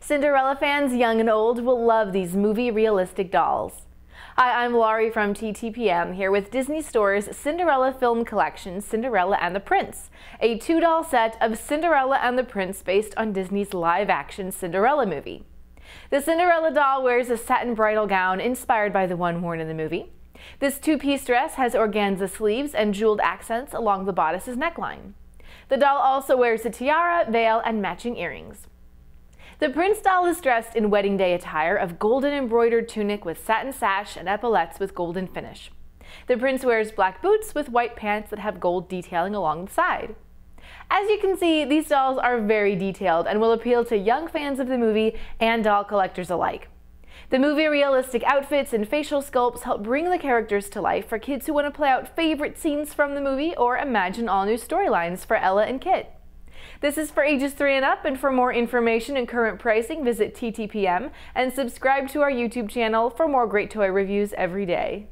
Cinderella fans, young and old, will love these movie realistic dolls. Hi, I'm Laurie from TTPM here with Disney Store's Cinderella film collection, Cinderella and the Prince, a two-doll set of Cinderella and the Prince based on Disney's live-action Cinderella movie. The Cinderella doll wears a satin bridal gown inspired by the one worn in the movie. This two-piece dress has organza sleeves and jeweled accents along the bodice's neckline. The doll also wears a tiara, veil, and matching earrings. The prince doll is dressed in wedding day attire of golden embroidered tunic with satin sash and epaulettes with golden finish. The prince wears black boots with white pants that have gold detailing along the side. As you can see, these dolls are very detailed and will appeal to young fans of the movie and doll collectors alike. The movie realistic outfits and facial sculpts help bring the characters to life for kids who want to play out favorite scenes from the movie or imagine all new storylines for Ella and Kit. This is for ages 3 and up, and for more information and current pricing, visit TTPM and subscribe to our YouTube channel for more great toy reviews every day.